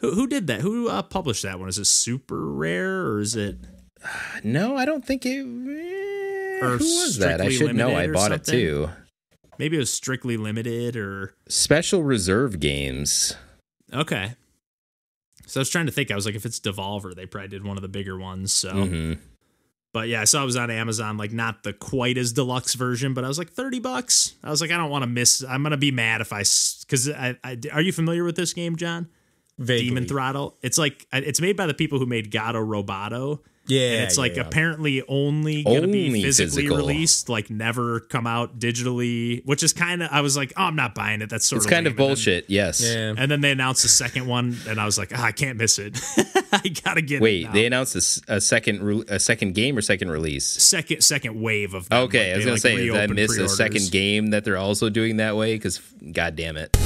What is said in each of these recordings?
Who who did that? Who uh, published that one? Is it Super Rare or is it? No, I don't think it. eh, who was that? I should know. I bought it too. Maybe it was Strictly Limited or Special Reserve Games. okay. So I was trying to think. I was like, if it's Devolver, they probably did one of the bigger ones. So, hmm but yeah, I saw it was on Amazon, like not the quite as deluxe version, but I was like thirty bucks. I was like, I don't want to miss. I'm gonna be mad if I because I, I. Are you familiar with this game, John? Vaguely. Demon Throttle. It's like it's made by the people who made Gato Roboto. Yeah, and it's yeah, like yeah. apparently only gonna be physically physical. released, like never come out digitally. Which is kind of I was like, oh, I'm not buying it. That's sort It's of kind lame. of And then- bullshit. Yes. Yeah. And then they announced the second one, and I was like, ah, I can't miss it. I gotta get it. Wait, now. they announced a second re- a second game or second release? second second wave of them. Okay, Like, I was gonna like, say, did I reopened miss a pre-orders. second game that they're also doing that way? Because god damn it.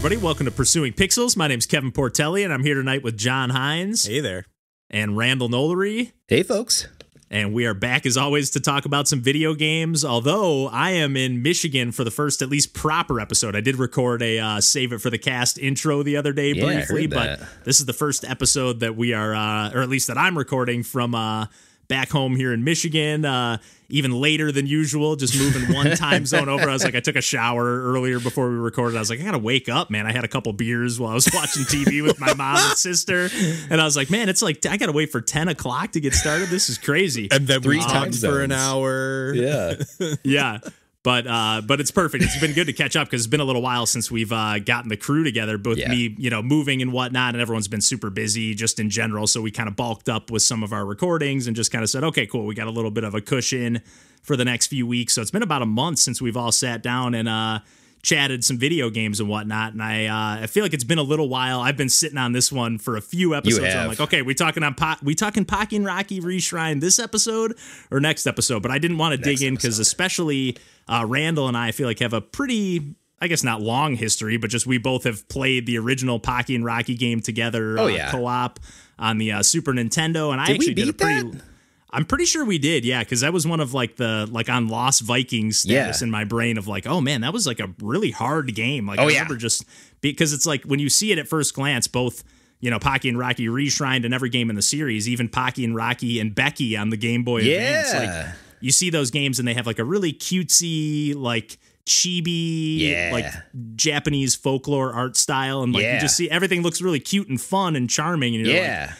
Everybody, welcome to Pursuing Pixels. My name's Kevin Portelli, and I'm here tonight with John Hines Hey there. and Randall Nolery. Hey, folks. And we are back as always to talk about some video games. Although I am in Michigan for the first, at least proper episode. I did record a uh, save it for the cast intro the other day Yeah, briefly, but this is the first episode that we are, uh, or at least that I'm recording from uh, back home here in Michigan. Uh, even later than usual, just moving one time zone over. I was like, I took a shower earlier before we recorded. I was like, I gotta wake up, man. I had a couple beers while I was watching TV with my mom and sister, and I was like, man, it's like I gotta wait for ten o'clock to get started. This is crazy. And then Three we time talked for an hour. Yeah. yeah but uh but it's perfect. It's been good to catch up because it's been a little while since we've uh gotten the crew together both Yeah. me you know moving and whatnot and everyone's been super busy just in general. So we kind of bulked up with some of our recordings and just kind of said okay cool we got a little bit of a cushion for the next few weeks. So it's been about a month since we've all sat down and uh chatted some video games and whatnot and i uh i feel like it's been a little while i've been sitting on this one for a few episodes i'm like okay we talking on po- we talking Pocky and Rocky Reshrine this episode or next episode? But I didn't want to dig in because especially uh, Randall and I, I feel like have a pretty. I guess not long history, but just we both have played the original Pocky and Rocky game together, Oh, uh, yeah. co-op on the uh, Super Nintendo, and I Did we actually did a pretty. that? I'm pretty sure we did, yeah, because that was one of like the like on Lost Vikings status Yeah. in my brain of like, oh man, that was like a really hard game. Like Oh, I yeah. remember just because it's like when you see it at first glance, both you know Pocky and Rocky reshrined in every game in the series, even Pocky and Rocky and Becky on the Game Boy Advance. Like Yeah. you see those games and they have like a really cutesy like chibi Yeah. like Japanese folklore art style and like you just see everything looks really cute and fun and charming and you're like, Yeah.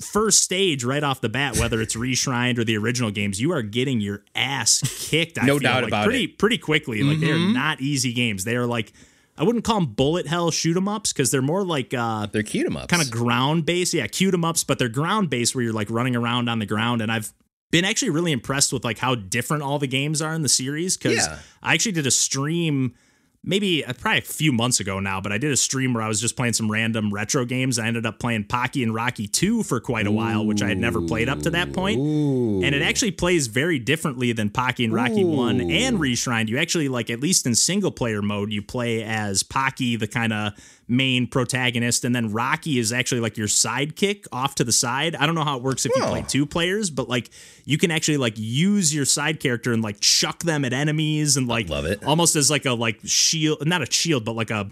First stage right off the bat, whether it's reshrined or the original games, you are getting your ass kicked. I No feel doubt like, about pretty it. pretty quickly. Like they are Mm-hmm. not easy games. They are like I wouldn't call them bullet hell shoot 'em ups because they're more like uh, They're cute 'em ups. kind of ground based. Yeah, cute 'em ups, but they're ground based where you're like running around on the ground. And I've been actually really impressed with like how different all the games are in the series because Yeah. I actually did a stream maybe uh, probably a few months ago now, but I did a stream where I was just playing some random retro games. I ended up playing Pocky and Rocky 2 for quite a while, which I had never played up to that point. Ooh. And it actually plays very differently than Pocky and Rocky 1 Ooh. and Reshrined. You actually, like, at least in single player mode, you play as Pocky, the kind of main protagonist, and then Rocky is actually like your sidekick off to the side. I don't know how it works if you Oh. play two players, but like you can actually like use your side character and like chuck them at enemies and like love it. almost as like a like shield, not a shield, but like a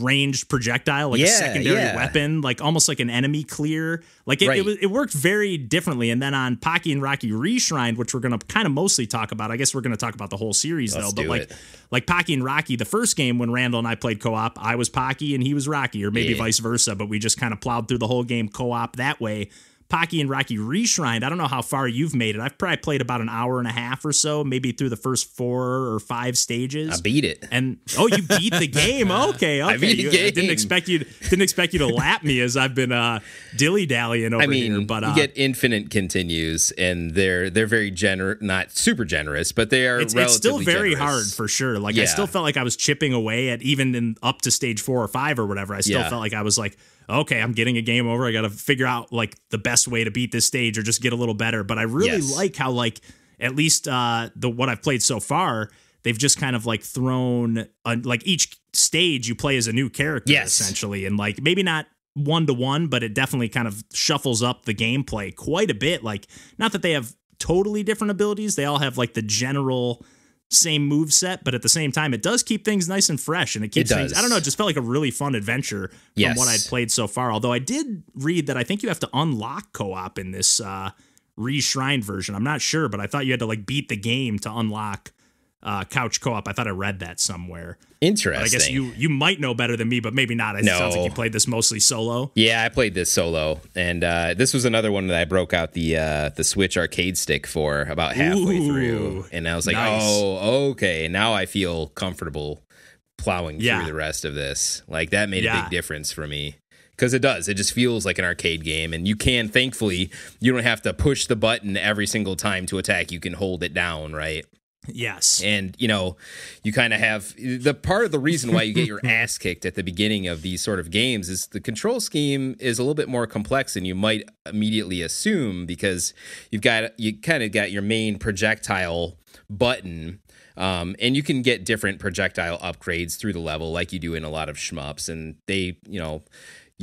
ranged projectile, like a secondary yeah. weapon, like almost like an enemy clear. Like it, it, Right. was, it worked very differently. And then on Pocky and Rocky Reshrined, which we're going to kind of mostly talk about, I guess we're going to talk about the whole series Let's though. But like, it. like Pocky and Rocky, the first game when Randall and I played co-op, I was Pocky and he was Rocky, or maybe Yeah. vice versa. But we just kind of plowed through the whole game co-op that way. Pocky and Rocky Reshrined. I don't know how far you've made it. I've probably played about an hour and a half or so, maybe through the first four or five stages. I beat it. And oh, you beat the game. Okay, okay. beat the You- game. didn't expect you didn't expect you to lap me as I've been uh, dilly dallying over I mean, here. But uh, you get infinite continues, and they're they're very generous, not super generous, but they are. it's, it's still very generous. hard for sure. Like I still felt like I was chipping away at even in up to stage four or five or whatever. I still Yeah. felt like I was like, okay, I'm getting a game over. I got to figure out like the best way to beat this stage or just get a little better. But I really Yes. like how like at least uh the what I've played so far. They've just kind of like thrown uh, like each stage you play as a new character Yes. essentially, and like maybe not one to one, but it definitely kind of shuffles up the gameplay quite a bit. Like, not that they have totally different abilities, they all have like the general same move set, but at the same time, it does keep things nice and fresh, and it keeps It things. I don't know, it just felt like a really fun adventure from Yes. what I'd played so far. Although I did read that I think you have to unlock co-op in this uh, re-shrined version. I'm not sure, but I thought you had to like beat the game to unlock uh, couch co-op. I thought I read that somewhere. Interesting. But I guess you you might know better than me, but maybe not. It sounds like you played this mostly solo. Yeah, I played this solo, and uh, this was another one that I broke out the uh, the Switch arcade stick for about halfway Ooh, through, and I was like, nice. "Oh, okay, now I feel comfortable plowing Yeah. through the rest of this." Like that made a big difference for me because it does. It just feels like an arcade game, and you can, thankfully, you don't have to push the button every single time to attack. You can hold it down, right? Yes. And you know, you kind of have the part of the reason why you get your ass kicked at the beginning of these sort of games is the control scheme is a little bit more complex than you might immediately assume because you've got you kind of got your main projectile button. Um, and you can get different projectile upgrades through the level, like you do in a lot of shmups. And they, you know,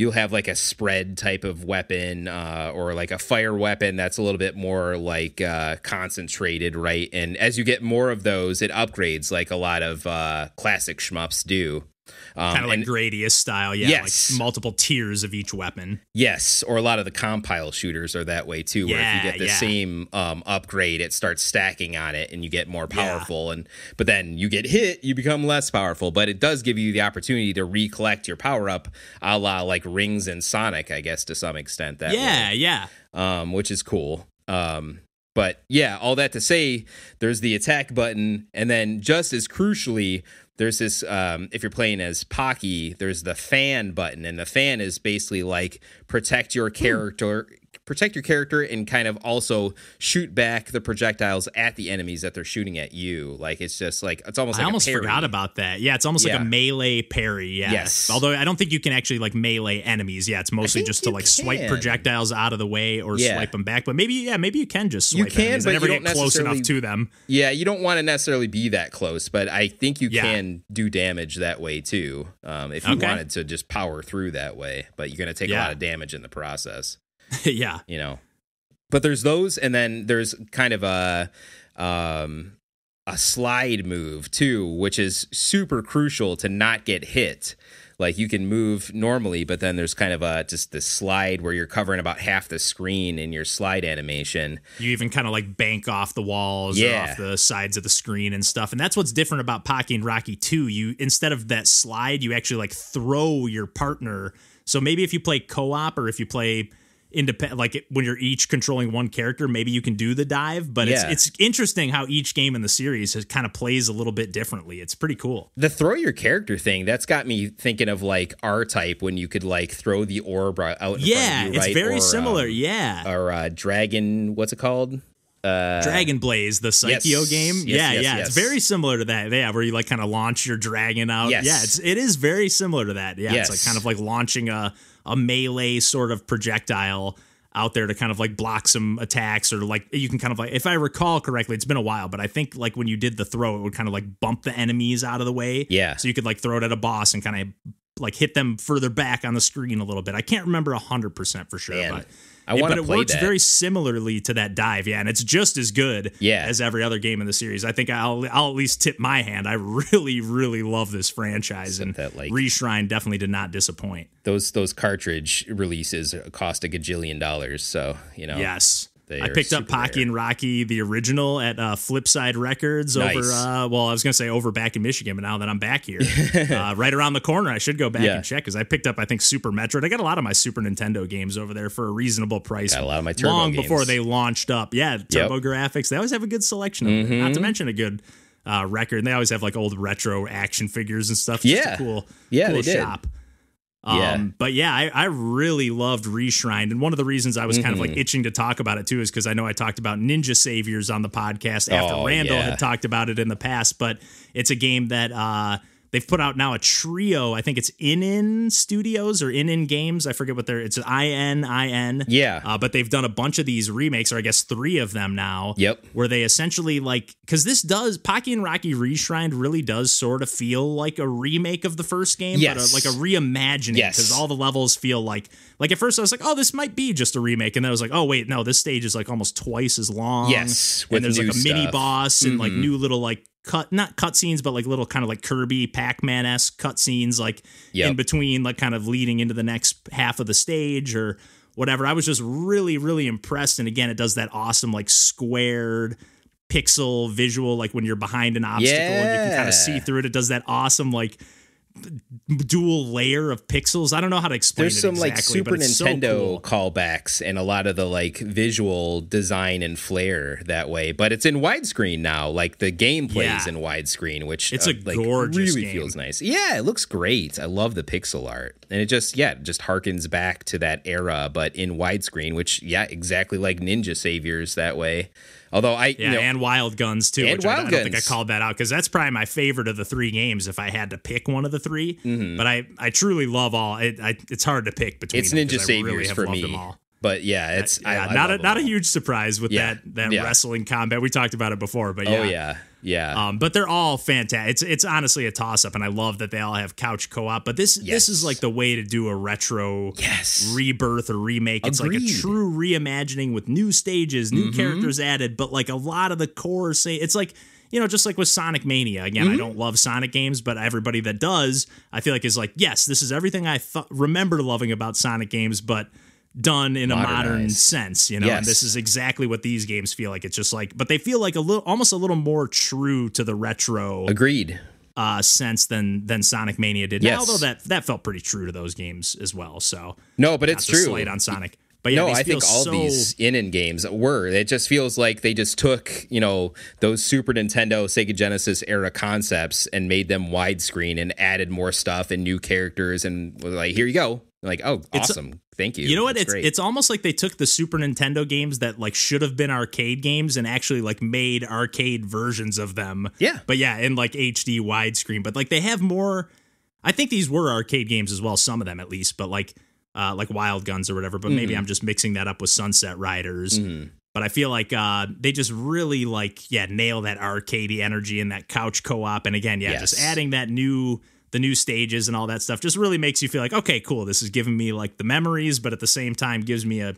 you'll have like a spread type of weapon uh, or like a fire weapon that's a little bit more like uh, concentrated, right? And as you get more of those, it upgrades like a lot of uh, classic shmups do. Um, kind of like and- Gradius style, yeah. Yes. Like multiple tiers of each weapon. Yes, or a lot of the compile shooters are that way too. Where if you get the yeah. same um, upgrade, it starts stacking on it, and you get more Yeah. powerful. And but then you get hit, you become less powerful. But it does give you the opportunity to recollect your power up, a la like rings and Sonic, I guess to some extent. That yeah, way, yeah. um, which is cool. Um, but yeah, all that to say, there's the attack button, and then just as crucially, there's this. Um, if you're playing as Pocky, there's the fan button, and the fan is basically like protect your character, protect your character, and kind of also shoot back the projectiles at the enemies that they're shooting at you. Like it's just like it's almost. I like almost a parry. forgot about that. Yeah, it's almost like a melee parry. Yeah. Yes. Although I don't think you can actually like melee enemies. Yeah, it's mostly just to you like swipe projectiles out of the way or Yeah. swipe them back. But maybe, yeah, maybe you can just You swipe can, enemies. but never you get don't close enough to them. Yeah, you don't want to necessarily be that close, but I think you Yeah. can do damage that way too. Um, if you Okay. wanted to just power through that way, but you're going to take a lot of damage in the process, yeah. you know. But there's those, and then there's kind of a um, a slide move too, which is super crucial to not get hit. Like you can move normally, but then there's kind of a just this slide where you're covering about half the screen in your slide animation. You even kind of like bank off the walls Yeah. or off the sides of the screen and stuff. And that's what's different about Pocky and Rocky 2. You instead of that slide, you actually like throw your partner. So maybe if you play co-op or if you play independent like it- when you're each controlling one character, maybe you can do the dive, but Yeah. it's it's interesting how each game in the series has kind of plays a little bit differently. It's pretty cool. The throw your character thing, that's got me thinking of like R type when you could like throw the orb out Yeah, you, it's very Or, similar. um, yeah. or uh, dragon, what's it called? Dragon Blaze, the Psikyo yes, game. yes, yeah, yes, yeah. It's very similar to that. Yeah, where you like kind of launch your dragon out. Yes. Yeah, it's it is very similar to that. Yeah. It's like kind of like launching a a melee sort of projectile out there to kind of like block some attacks or like you can kind of like if I recall correctly, it's been a while, but I think like when you did the throw, it would kind of like bump the enemies out of the way. Yeah. So you could like throw it at a boss and kind of like hit them further back on the screen a little bit. I can't remember hundred percent for sure, Man, but I wanna but it works that. very similarly to that dive, yeah, and it's just as good Yeah. as every other game in the series. I think I'll I'll at least tip my hand. I really really love this franchise, and that, like- Reshrine definitely did not disappoint. Those those cartridge releases cost a gajillion dollars, so you know. Yes. They I picked up Pocky rare. and Rocky, the original, at uh, Flipside Records over. Uh, well, I was gonna say over back in Michigan, but now that I'm back here, uh, right around the corner, I should go back Yeah. and check because I picked up, I think, Super Metroid. I got a lot of my Super Nintendo games over there for a reasonable price. Got a lot of my Turbo long games. before they launched up. Yeah, TurboGrafx. They always have a good selection of them. Not to Mm-hmm. mention a good uh, record. And they always have like old retro action figures and stuff. It's just Yeah. a cool, Yeah, cool they did. Shop. Um, Yeah. But yeah, I, I really loved Reshrined. And one of the reasons I was kind of Mm-hmm. like itching to talk about it too is because I know I talked about Ninja Saviors on the podcast after Oh, Randall yeah. had talked about it in the past. But it's a game that uh, they've put out now a trio. I think it's In In Studios or ININ Games. I forget what they're. It's I N I N. Yeah. Uh, but they've done a bunch of these remakes, or I guess three of them now. Yep. Where they essentially like because this does Pocky and Rocky Reshrined really does sort of feel like a remake of the first game, Yes. but a, like a reimagining Yes. because all the levels feel like like at first I was like, oh, this might be just a remake, and then I was like, oh wait, no, this stage is like almost twice as long. Yes, and there's like a mini stuff. Mm-hmm. boss and like new little like cut not cutscenes, but like little kind of like Kirby Pac Man esque cutscenes, like Yep. in between, like kind of leading into the next half of the stage or whatever. I was just really, really impressed. And again, it does that awesome like squared pixel visual, like when you're behind an obstacle and you can kind of see through it. It does that awesome like dual layer of pixels. I don't know how to explain There's it some like exactly, Super but so Nintendo cool. callbacks and a lot of the like visual design and flair that way, but it's in widescreen now. Like the gameplay is Yeah. in widescreen, which It's uh, a like, gorgeous really game. feels nice. Yeah, it looks great. I love the pixel art, and it just yeah, it just harkens back to that era, but in widescreen, which yeah, exactly like Ninja Saviors that way. Although I Yeah, you know, and Wild Guns too. And which I, I don't think I called that out because that's probably my favorite of the three games if I had to pick one of the 3 Mm-hmm. But I, I truly love all. It, I, it's hard to pick between. it's them Ninja I really for me. But yeah, it's I, Yeah, I not a not a huge surprise with Yeah, that that yeah. wrestling combat. We talked about it before, but yeah. Oh yeah, yeah. Um, but they're all fantastic. It's it's honestly a toss up, and I love that they all have couch co op. But this this is like the way to do a retro yes. rebirth or remake. It's like a true reimagining with new stages, new characters added, but like a lot of the core say it's like you know just like with Sonic Mania. Again, I don't love Sonic games, but everybody that does, I feel like is like yes, this is everything I th- remember loving about Sonic games, but done in a modern sense, you know. And this is exactly what these games feel like. It's just like, but they feel like a little, almost a little more true to the retro Agreed. uh, sense than than Sonic Mania did. Yes. Although that that felt pretty true to those games as well. So No, but it's true. slight on Sonic. But yeah, no, I think all so, these ININ Games were. It just feels like they just took, you know, those Super Nintendo, Sega Genesis era concepts and made them widescreen and added more stuff and new characters and was like, here you go. Like, oh, It's- awesome. Thank you. You know what? That's It's great. it's almost like they took the Super Nintendo games that like should have been arcade games and actually like made arcade versions of them. Yeah. But yeah, in like HD widescreen. But like they have more. I think these were arcade games as well, some of them at least. But like uh, like Wild Guns or whatever. But Mm-hmm. maybe I'm just mixing that up with Sunset Riders. But I feel like uh, they just really like yeah nail that arcadey energy and that couch co-op. And again, yeah, just adding that new the new stages and all that stuff just really makes you feel like okay, cool. This is giving me like the memories, but at the same time gives me a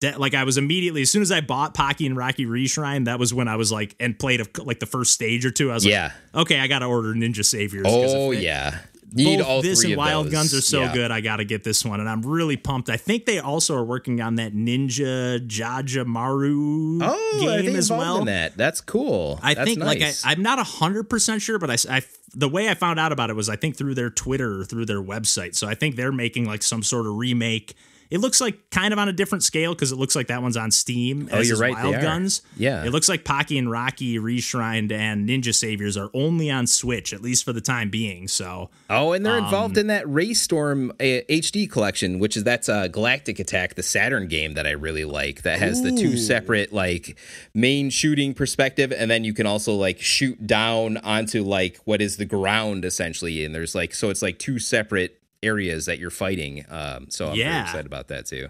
de- like I was immediately as soon as I bought Pocky and Rocky Reshrine, that was when I was like and played a, like the first stage or two. I was Yeah. like, okay, I got to order Ninja Saviors. Oh, they- yeah. Need both all this and Wild those. Guns are so Yeah. good. I got to get this one, and I'm really pumped. I think they also are working on that Ninja Jajamaru Oh, game as well. that? That's cool. I That's think nice. like I, I'm not hundred percent sure, but I, I the way I found out about it was I think through their Twitter or through their website. So I think they're making like some sort of remake. It looks like kind of on a different scale because it looks like that one's on Steam. Oh, you're right, Wild. Guns. Yeah. It looks like Pocky and Rocky Reshrined and Ninja Saviors are only on Switch at least for the time being. So Oh, and they're Um, involved in that Raystorm uh, HD collection, which is that's uh, Galactic Attack, the Saturn game that I really like. That has the two separate like main shooting perspective, and then you can also like shoot down onto like what is the ground essentially. And there's like so it's like two separate areas that you're fighting. Um, so I'm Yeah. excited about that too.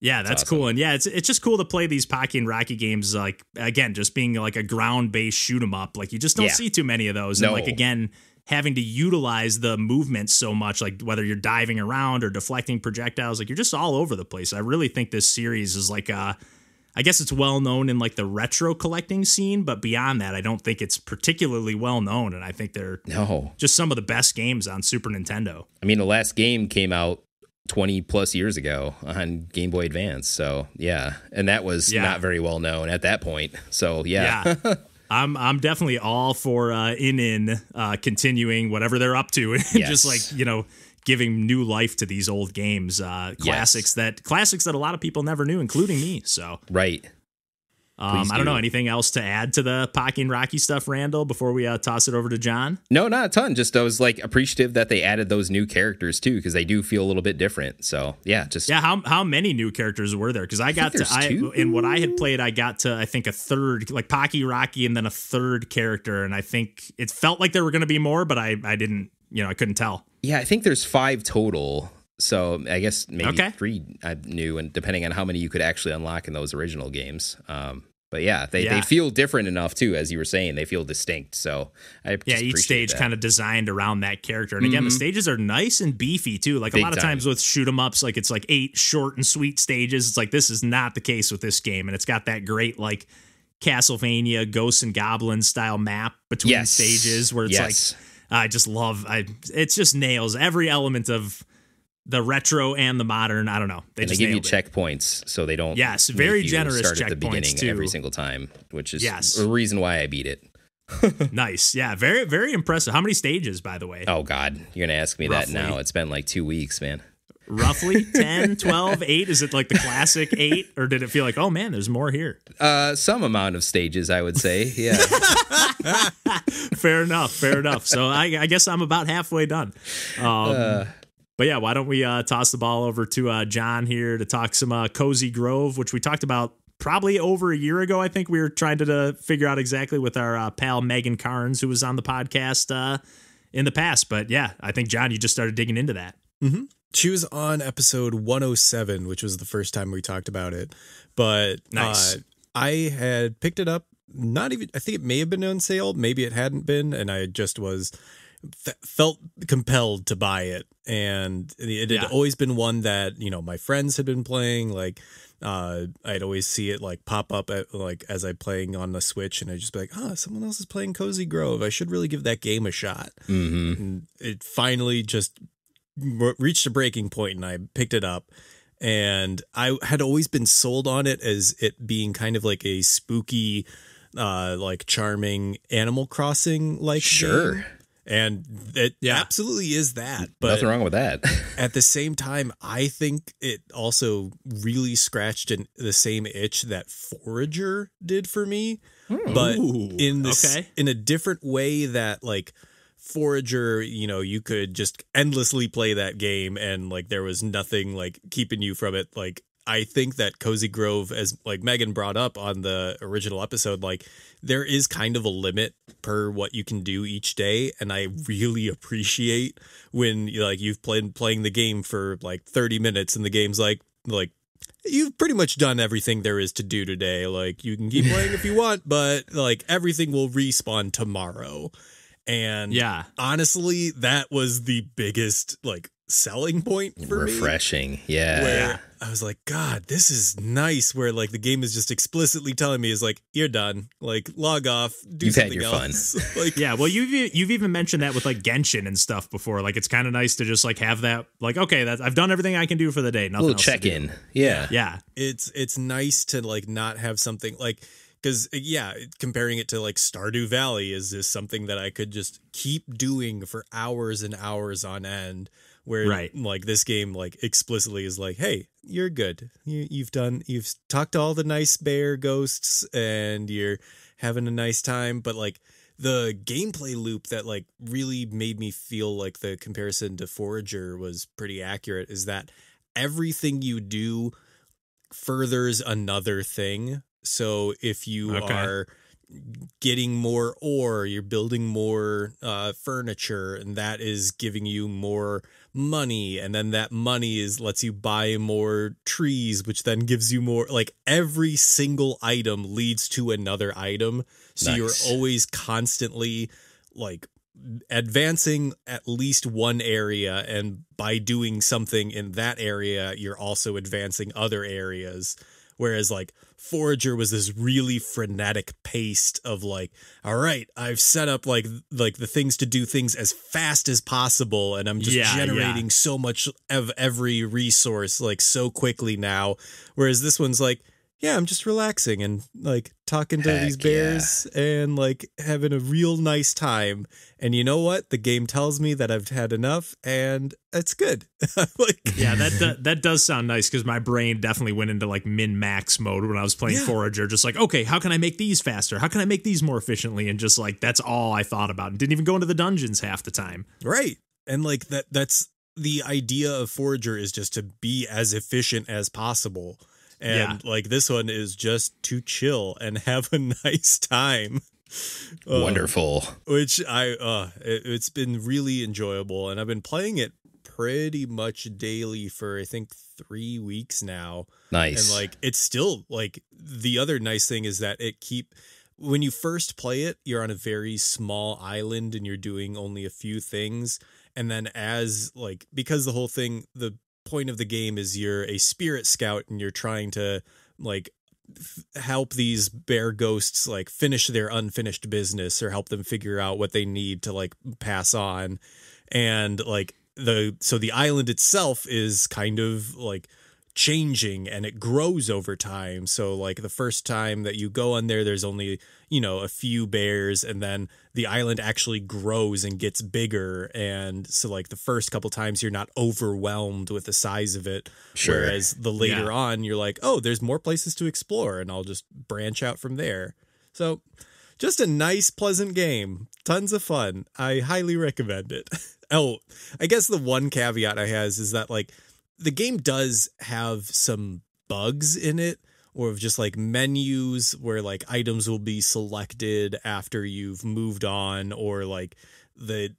Yeah, that's, awesome. cool. And yeah, it's it's just cool to play these Pocky and Rocky games like again, just being like a ground based shoot 'em up. Like you just don't Yeah. see too many of those. And like again, having to utilize the movement so much, like whether you're diving around or deflecting projectiles, like you're just all over the place. I really think this series is like uh I guess it's well known in like the retro collecting scene, but beyond that, I don't think it's particularly well known. And I think they're No, just some of the best games on Super Nintendo. I mean the last game came out 20 plus years ago on Game Boy Advance. So yeah, and that was Yeah. not very well known at that point. So yeah. Yeah. I'm I'm definitely all for uh, in in uh, continuing whatever they're up to and Yes. just like you know giving new life to these old games, uh, classics that classics that a lot of people never knew, including me. So right. um, I don't do. know anything else to add to the Pocky and Rocky stuff, Randall, before we uh, toss it over to John. No, not a ton. Just I was like appreciative that they added those new characters too, because they do feel a little bit different. So yeah, just Yeah, how how many new characters were there? Because I got to I two. in what I had played, I got to I think a third like Pocky Rocky, and then a third character, and I think it felt like there were going to be more, but I I didn't you know, I couldn't tell. Yeah, I think there's five total. So I guess maybe Okay. three I knew, and depending on how many you could actually unlock in those original games. Um, but yeah, they, Yeah. they feel different enough too, as you were saying. They feel distinct. So I Yeah, each stage kind of designed around that character. And again, the Mhm. stages are nice and beefy too. Like a Big lot of time. times with shoot 'em ups, like it's like eight short and sweet stages. It's like this is not the case with this game, and it's got that great like Castlevania Ghosts and Goblins style map between Yes. stages where it's Yes. like I just love. I it's just nails every element of the retro and the modern. I don't know. They and they give you it. checkpoints so they don't Yes, very generous start at the checkpoints, beginning too. every single time which is Yes. a reason why i beat it Nice. Yeah. Very very impressive. How many stages, by the way? oh god you're gonna ask me that now it's been like two weeks man Roughly 10, 12, 8? Is it like the classic 8 or did it feel like, "Oh man, there's more here?" uh some amount of stages i would say yeah fair enough. Fair enough. So I, I guess I'm about halfway done. Um, Uh, but yeah, why don't we uh, toss the ball over to uh, John here to talk some uh, Cozy Grove, which we talked about probably over a year ago. I think we were trying to, to figure out exactly with our uh, pal Megan Carnes, who was on the podcast uh, in the past. But yeah, I think John, you just started digging into that. She was on episode 107, which was the first time we talked about it. But Nice. uh, I had picked it up. Not even. I think it may have been on sale. Maybe it hadn't been, and I just was f- felt compelled to buy it. And it had Yeah. always been one that you know my friends had been playing. Like uh, I'd always see it like pop up at like as I playing on the Switch, and I'd just be like, "Oh, someone else is playing Cozy Grove. I should really give that game a shot." hmm and it finally just reached a breaking point and I picked it up and I had always been sold on it as it being kind of like a spooky uh like charming Animal Crossing like Sure. and it Yeah. absolutely is that but nothing wrong with that at the same time I think it also really scratched in the same itch that Forager did for me but in this okay. in a different way that like forager you know you could just endlessly play that game and like there was nothing like keeping you from it like i think that cozy grove as like megan brought up on the original episode like there is kind of a limit per what you can do each day and i really appreciate when like you've played playing the game for like 30 minutes and the game's like like you've pretty much done everything there is to do today. Like you can keep playing if you want, but like everything will respawn tomorrow. And Yeah. honestly, that was the biggest like selling point for me. refreshing yeah Where Yeah. I was like, God, this is nice. Where like the game is just explicitly telling me is like, you're done. Like log off. Do You've had something your fun. else. like Yeah, well, you've you've even mentioned that with like Genshin and stuff before. Like, it's kind of nice to just like have that. Like, okay, that I've done everything I can do for the day. a Nothing little else to check in yeah Yeah, it's it's nice to like not have something like because uh, yeah comparing it to like stardew valley is this something that i could just keep doing for hours and hours on end where Right. like this game like explicitly is like hey you're good you, you've done you've talked to all the nice bear ghosts and you're having a nice time but like the gameplay loop that like really made me feel like the comparison to forager was pretty accurate is that everything you do furthers another thing. So if you Okay. are getting more ore, you're building more uh, furniture, and that is giving you more money, and then that money is lets you buy more trees, which then gives you more. Like every single item leads to another item, so Nice. you're always constantly like advancing at least one area and by doing something in that area you're also advancing other areas whereas like forager was this really frenetic pace of like all right i've set up like like the things to do things as fast as possible and i'm just Yeah, yeah. generating so much of every resource like so quickly now whereas this one's like yeah, I'm just relaxing and like talking to Heck these bears and like having a real nice time. And you know what? The game tells me that I've had enough and it's good. like yeah. That that, that does sound nice because my brain definitely went into like min max mode when I was playing Yeah. Forager. Just like, okay, how can I make these faster? How can I make these more efficiently? And just like that's all I thought about. And didn't even go into the dungeons half the time. Right. And like that that's the idea of Forager is just to be as efficient as possible. And like this one is just to chill and have a nice time. Uh, Wonderful. which I uh it, it's been really enjoyable and I've been playing it pretty much daily for I think 3 weeks now Nice. and like it's still like the other nice thing is that it keep when you first play it you're on a very small island and you're doing only a few things and then as like because the whole thing the point of the game is you're a spirit scout and you're trying to like help these bear ghosts like finish their unfinished business or help them figure out what they need to like pass on. And like the so the island itself is kind of like changing and it grows over time. So like the first time that you go on there there's only you know a few bears and then the island actually grows and gets bigger. And so like the first couple times you're not overwhelmed with the size of it. Sure. whereas the later Yeah. on you're like oh there's more places to explore and I'll just branch out from there. So just a nice pleasant game. Tons of fun. I highly recommend it. Oh i guess the one caveat i has is that like the game does have some bugs in it or of just like menus where like items will be selected after you've moved on or like the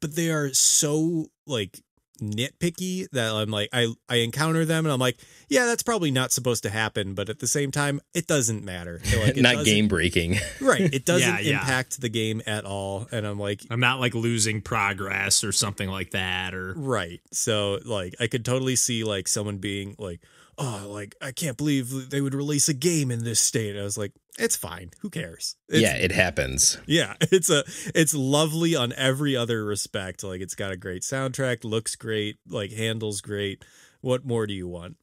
but they are so like nitpicky that I'm like I I encounter them and I'm like yeah that's probably not supposed to happen but at the same time it doesn't matter like, it Not doesn't- game breaking. right it doesn't Yeah, yeah. impact the game at all and I'm like I'm not like losing progress or something like that or Right. So like I could totally see like someone being like, "Oh, like I can't believe they would release a game in this state." I was like, "It's fine. Who cares?" It's, yeah, it happens. Yeah, it's a it's lovely on every other respect. Like it's got a great soundtrack, looks great, like handles great. What more do you want?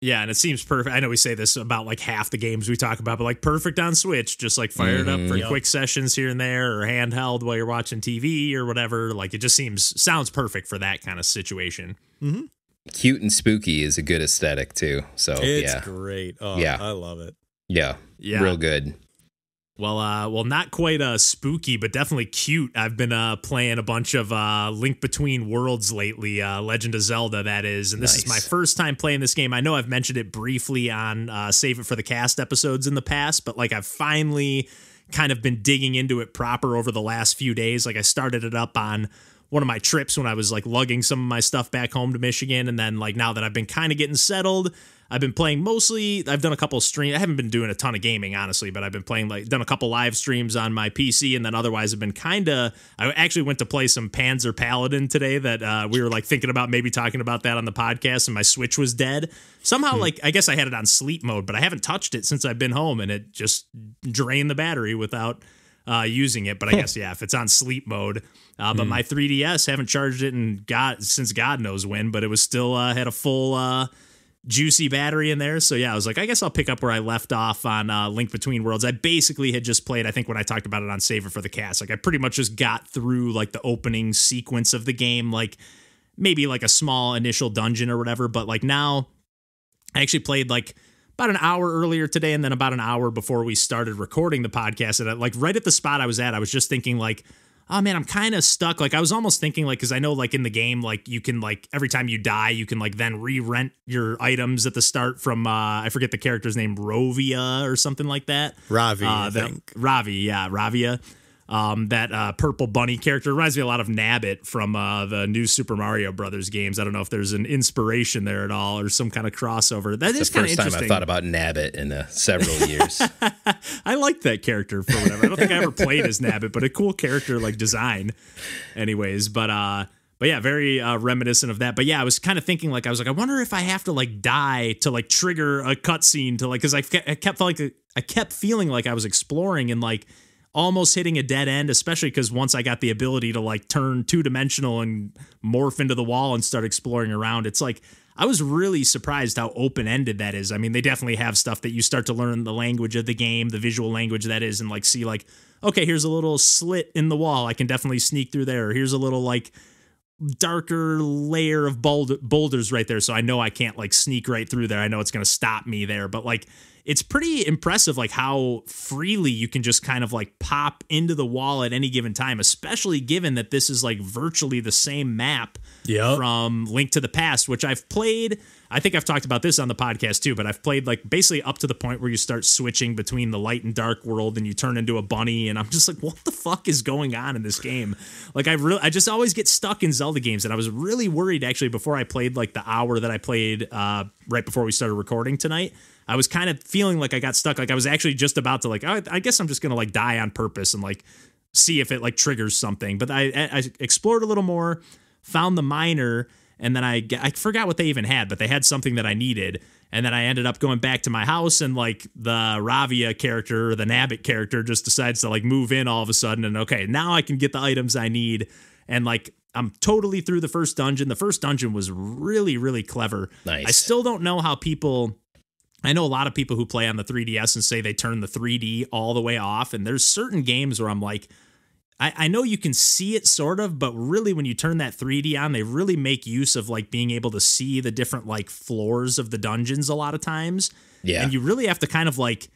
Yeah, and it seems perfect. I know we say this about like half the games we talk about, but like perfect on Switch, just like fire it up for mm-hmm. Yep. quick sessions here and there or handheld while you're watching TV or whatever. Like it just seems sounds perfect for that kind of situation. Mm-hmm. Cute and spooky is a good aesthetic too. So It's yeah. great. Oh, Yeah. I love it. Yeah. Yeah. Real good. Well, uh, well, not quite uh spooky, but definitely cute. I've been uh playing a bunch of uh Link Between Worlds lately, uh Legend of Zelda, that is, and this is my first time playing this game. I know I've mentioned it briefly on uh, Save It for the Cast episodes in the past, but like I've finally kind of been digging into it proper over the last few days. Like I started it up on one of my trips when I was like lugging some of my stuff back home to Michigan, and then like now that I've been kind of getting settled. I've been playing mostly. I've done a couple streams. I haven't been doing a ton of gaming, honestly, but I've been playing like done a couple live streams on my PC, and then otherwise I've been kind of. I actually went to play some Panzer Paladin today. That uh, we were like thinking about maybe talking about that on the podcast, and my Switch was dead. Somehow, like I guess I had it on sleep mode, but I haven't touched it since I've been home, and it just drained the battery without uh, using it. But I guess yeah, if it's on sleep mode. Uh, but my 3DS haven't charged it in God since God knows when, but it was still uh, had a full uh, juicy battery in there. So yeah, I was like, I guess I'll pick up where I left off on uh, Link Between Worlds. I basically had just played. I think when I talked about it on Save It for the Cast, like I pretty much just got through like the opening sequence of the game, like maybe like a small initial dungeon or whatever. But like now, I actually played like about an hour earlier today and then about an hour before we started recording the podcast and uh, like right at the spot I was at I was just thinking like oh man I'm kind of stuck like I was almost thinking like cuz I know like in the game like you can like every time you die you can like then re-rent your items at the start from uh I forget the character's name Rovia or something like that Ravi, I uh, that- think. Ravi, yeah, Ravia. Um, that uh, purple bunny character reminds me a lot of Nabbit from uh, the new Super Mario Brothers games. I don't know if there's an inspiration there at all or some kind of crossover. That is The kind of first time interesting. I thought about Nabbit in uh, several years. I like that character for whatever. I don't think I ever played as Nabbit, but a cool character like design. Anyways, but uh but yeah, very uh, reminiscent of that. But yeah, I was kind of thinking like I was like, I wonder if I have to like die to like trigger a cutscene to like because I, I kept like I kept feeling like I was exploring and like almost hitting a dead end, especially because once I got the ability to like turn two dimensional and morph into the wall and start exploring around, it's like I was really surprised how open ended that is. I mean, they definitely have stuff that you start to learn the language of the game, the visual language that is, and like see like, okay, here's a little slit in the wall. I can definitely sneak through there. Here's a little like darker layer of boulder, boulders right there so i know i can't like sneak right through there i know it's going to stop me there but like it's pretty impressive like how freely you can just kind of like pop into the wall at any given time especially given that this is like virtually the same map Yep. from Link to the Past, which I've played. I think I've talked about this on the podcast too, but I've played like basically up to the point where you start switching between the light and dark world and you turn into a bunny. And I'm just like, what the fuck is going on in this game? Like, I really, I just always get stuck in Zelda games. And I was really worried actually before I played like the hour that I played uh, right before we started recording tonight. I was kind of feeling like I got stuck. Like I was actually just about to like, I guess I'm just gonna like die on purpose and like see if it like triggers something. But I, I explored a little more, found the miner, and then I I forgot what they even had, but they had something that I needed. And then I ended up going back to my house, and like the Ravia character, or the Nabbit character, just decides to like move in all of a sudden. And okay, now I can get the items I need. And like I'm totally through the first dungeon. The first dungeon was really, really clever. Nice. I still don't know how people. I know a lot of people who play on the 3DS and say they turn the 3D all the way off. And there's certain games where I'm like, I, I know you can see it sort of, but really when you turn that 3D on, they really make use of like being able to see the different like floors of the dungeons a lot of times. Yeah. And you really have to kind of like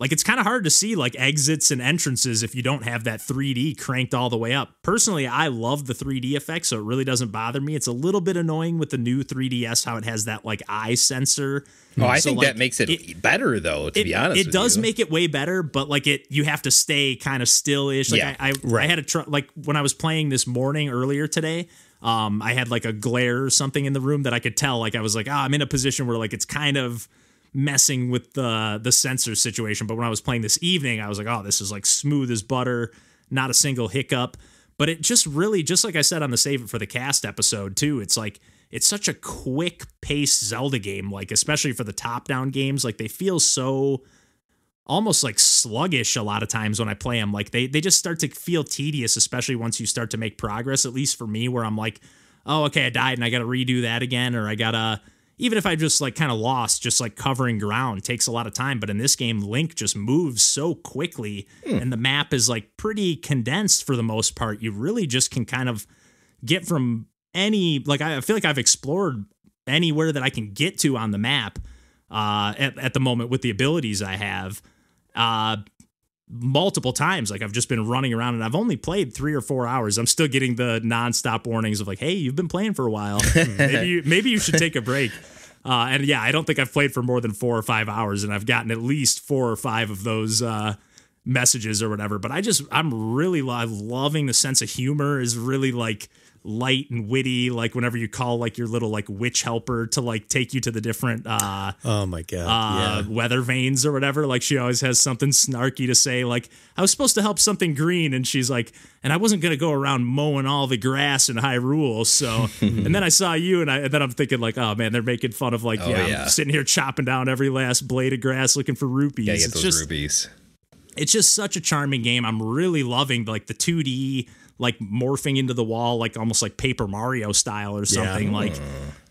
like it's kind of hard to see like exits and entrances if you don't have that 3D cranked all the way up. Personally, I love the 3D effect, so it really doesn't bother me. It's a little bit annoying with the new 3DS how it has that like eye sensor. Oh, I So, think like, that makes it, better though. To it, be honest, it does you. make it way better, but like it, you have to stay kind of still-ish. Like Yeah, I, I, I had a tr- like when I was playing this morning earlier today. Um, I had like a glare or something in the room that I could tell. Like I was like, ah, I'm in a position where like it's kind of messing with the the sensor situation. But when I was playing this evening, I was like, oh, this is like smooth as butter, not a single hiccup. But it just really, just like I said on the Save It for the Cast episode too, it's like it's such a quick paced Zelda game, like especially for the top down games. Like they feel so almost like sluggish a lot of times when I play them. Like they they just start to feel tedious, especially once you start to make progress. At least for me, where I'm like, oh, okay, I died and I got to redo that again, or I gotta. Even if I just like kind of lost, just like covering ground takes a lot of time. But in this game, Link just moves so quickly, and the map is like pretty condensed for the most part. You really just can kind of get from any like I feel like I've explored anywhere that I can get to on the map uh, at at the moment with the abilities I have. Uh, multiple times like I've just been running around and I've only played 3 or 4 hours. I'm still getting the nonstop warnings of like, "Hey, you've been playing for a while. maybe you, maybe you should take a break." Uh, and yeah, I don't think I've played for more than 4 or 5 hours and I've gotten at least 4 or 5 of those uh messages or whatever. But I just I'm really lo- loving the sense of humor is really like light and witty like whenever you call like your little like witch helper to like take you to the different uh Oh my god. uh, weather vanes or whatever. Like she always has something snarky to say. Like I was supposed to help something green, and she's like, and I wasn't gonna go around mowing all the grass in Hyrule. So, and then I saw you, and I and then I'm thinking like, oh man, they're making fun of like, yeah, yeah. I'm sitting here chopping down every last blade of grass looking for rupees. Yeah, get it's those just rubies. it's just such a charming game. I'm really loving like the 2D like morphing into the wall like almost like Paper Mario style or something like mm.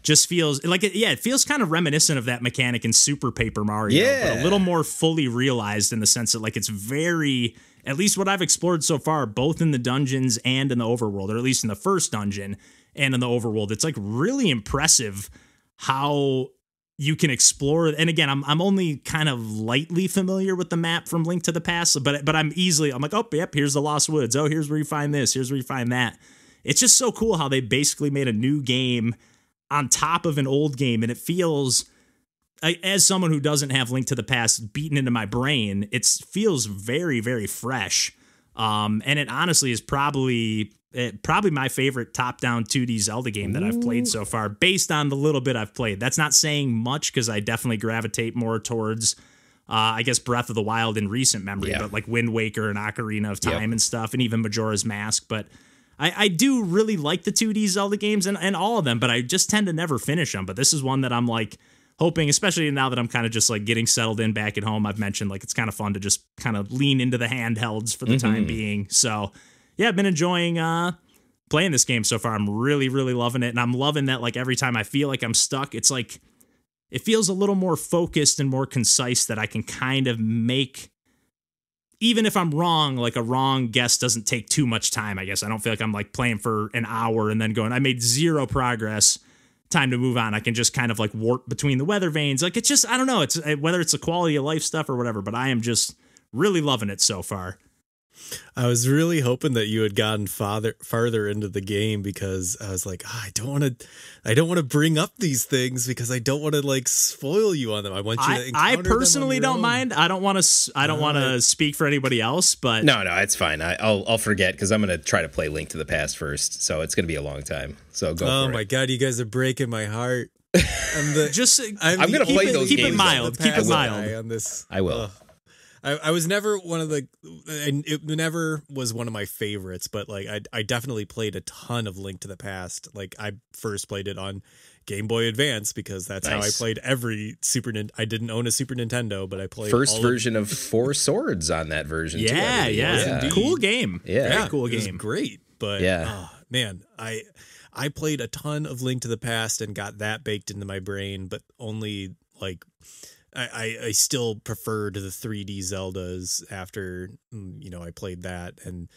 just feels like it, yeah, it feels kind of reminiscent of that mechanic in Super Paper Mario, but Yeah. a little more fully realized in the sense that like it's very at least what I've explored so far both in the dungeons and in the overworld or at least in the first dungeon and in the overworld. It's like really impressive how you can explore and again I'm I'm only kind of lightly familiar with the map from Link to the Past but but I'm easily I'm like oh yep here's the Lost Woods. Oh here's where you find this. Here's where you find that. It's just so cool how they basically made a new game on top of an old game. And it feels as someone who doesn't have Link to the Past beaten into my brain it feels very very fresh. Um and it honestly is probably it, probably my favorite top-down 2D Zelda game that I've played so far, based on the little bit I've played. That's not saying much because I definitely gravitate more towards, uh, I guess, Breath of the Wild in recent memory, Yeah. but like Wind Waker and Ocarina of Time Yep. and stuff, and even Majora's Mask. But I, I do really like the 2D Zelda games and, and all of them, but I just tend to never finish them. But this is one that I'm like hoping, especially now that I'm kind of just like getting settled in back at home. I've mentioned like it's kind of fun to just kind of lean into the handhelds for the time being. So yeah, I've been enjoying uh playing this game so far. I'm really, really loving it. And I'm loving that like every time I feel like I'm stuck, it's like it feels a little more focused and more concise that I can kind of make even if I'm wrong, like a wrong guess doesn't take too much time, I guess. I don't feel like I'm like playing for an hour and then going, I made zero progress. Time to move on. I can just kind of like warp between the weather vanes. Like it's just, I don't know. It's uh, whether it's the quality of life stuff or whatever, but I am just really loving it so far. I was really hoping that you had gotten farther farther into the game because I was like, "Ah, I don't want to, I don't want to bring up these things because I don't want to like spoil you on them. I want you to. I, I encounter them personally don't own. mind. I don't want to. I don't want to speak for anybody else, but No, no, it's fine. I, I'll I'll forget because I'm gonna try to play Link to the Past first, so it's gonna be a long time. So go Oh for my it. god, you guys are breaking my heart. I'm the. just I'm, I'm gonna play keep those keep it games. mild, keep it mild. on this. I will. Ugh. I, I was never one of the and it never was one of my favorites but like I, I definitely played a ton of link to the past like i first played it on game boy advance because that's how i played every super Nin- i didn't own a super nintendo but i played First all of- version of Four Swords on that version. too, yeah, yeah, indeed. cool game. Yeah. Very yeah, cool it was game. great but Yeah. oh, man i i played a ton of link to the past and got that baked into my brain but only like I, I, I still preferred the 3D Zeldas after mm, you know I played that and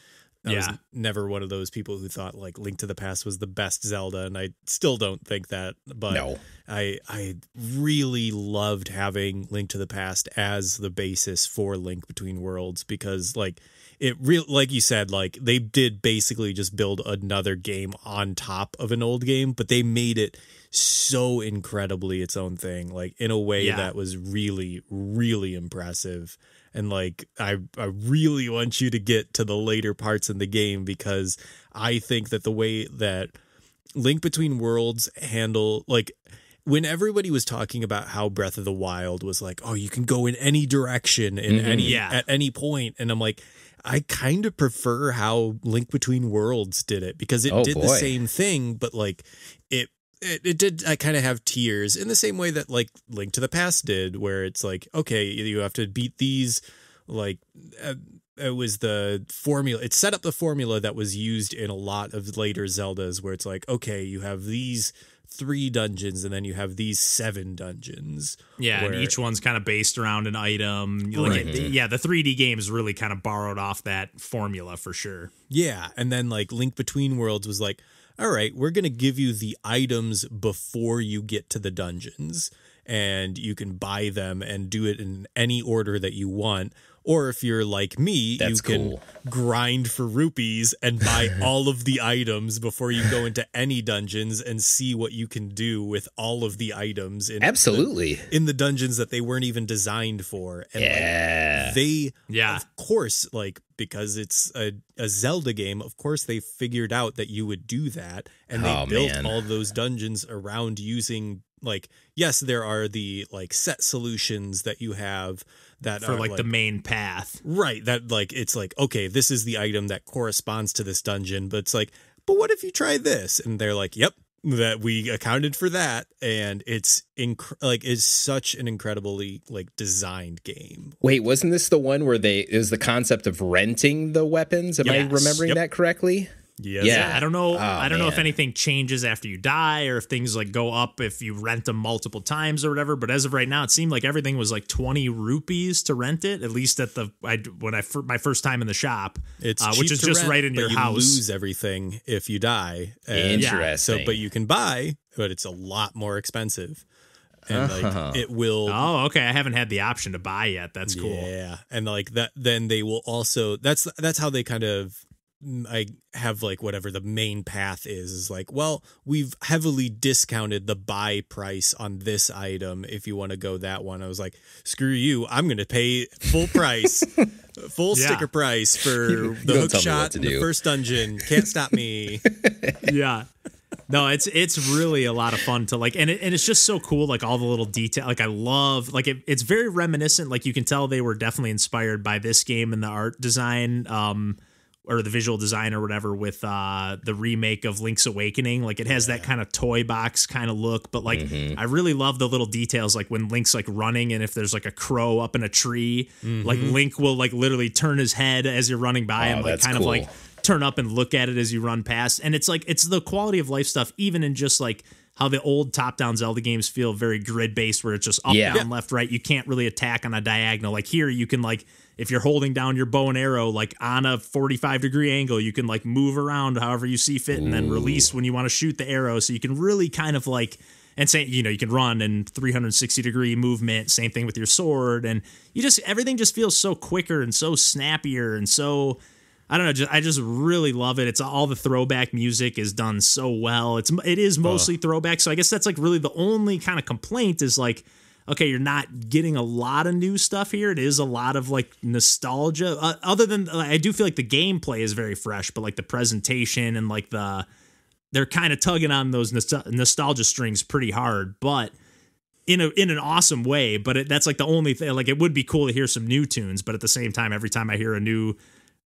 I was Yeah. never one of those people who thought like Link to the Past was the best Zelda and I still don't think that but No. I I really loved having Link to the Past as the basis for Link Between Worlds because like it real like you said like they did basically just build another game on top of an old game but they made it so incredibly its own thing like in a way Yeah. that was really really impressive and like I I really want you to get to the later parts in the game because I think that the way that Link Between Worlds handle like when everybody was talking about how Breath of the Wild was like, oh, you can go in any direction in Mhm. any Yeah. at any point, and I'm like, I kind of prefer how Link Between Worlds did it because it Oh, did the same thing, but like it. It, it did I kind of have tiers in the same way that like Link to the Past did, where it's like, okay, you have to beat these like uh, it was the formula it set up the formula that was used in a lot of later zeldas where it's like okay you have these three dungeons and then you have these seven dungeons Yeah, where- and each one's kind of based around an item. Like, Right. it- yeah, the 3D games really kind of borrowed off that formula for sure. yeah and then like link between worlds was like all right we're gonna give you the items before you get to the dungeons and you can buy them and do it in any order that you want or if you're like me That's you can cool. grind for rupees and buy all of the items before you go into any dungeons and see what you can do with all of the items in Absolutely. in the dungeons that they weren't even designed for and Yeah. like they Yeah. of course like because it's a, a zelda game of course they figured out that you would do that and they Oh, built man. all those dungeons around using like yes there are the like set solutions that you have that For are like, the main path. Right. That like it's like, okay, this is the item that corresponds to this dungeon, but it's like, but what if you try this? And they're like, Yep, that we accounted for that. And it's inc- like is such an incredibly like designed game. Wait, wasn't this the one where they it was the concept of renting the weapons? Am I remembering Yep. that correctly? Yes. Yeah. I don't know. Oh, I don't know if anything changes after you die or if things like go up if you rent them multiple times or whatever. But as of right now, it seemed like everything was like twenty rupees to rent it. At least at the I when I fir- my first time in the shop, It's uh, cheap which is to just rent, right in but your you house. lose everything if you die. And Interesting. So, but you can buy, but it's a lot more expensive, and like it will. Oh, okay. I haven't had the option to buy yet. That's cool. Yeah, and like that, then they will also. That's that's how they kind of. I have like whatever the main path is is like well we've heavily discounted the buy price on this item if you want to go that one I was like screw you I'm gonna pay full price full Yeah. sticker price for the hook tell me what shot to in the first dungeon can't stop me yeah. No, it's it's really a lot of fun to like, and it, and it's just so cool. Like all the little detail. Like I love. Like it, it's very reminiscent. Like you can tell they were definitely inspired by this game and the art design, um, or the visual design or whatever with uh the remake of Link's Awakening. Like it has that kind of toy box kind of look, but like Mm-hmm. I really love the little details. Like when Link's like running, and if there's like a crow up in a tree, like Link will like literally turn his head as you're running by Mm-hmm. Oh, and like kind cool. of like turn up and look at it as you run past. And it's like it's the quality of life stuff, even in just like how the old top-down Zelda games feel very grid-based, where it's just up, Yeah. down, left, right. You can't really attack on a diagonal. Like here, you can like if you're holding down your bow and arrow like on a 45 degree angle, you can like move around however you see fit, and then release when you want to shoot the arrow. So you can really kind of like and say you know you can run and 360 degree movement. Same thing with your sword, and you just everything just feels so quicker and so snappier and so. I don't know. Just, I just really love it. It's all the throwback music is done so well. It's it is mostly throwback. So I guess that's like really the only kind of complaint is like, okay, you're not getting a lot of new stuff here. It is a lot of like nostalgia. Uh, other than I do feel like the gameplay is very fresh, but like the presentation and like the they're kind of tugging on those nostal- nostalgia strings pretty hard, but in a in an awesome way. But it, that's like the only thing. Like it would be cool to hear some new tunes, but at the same time, every time I hear a new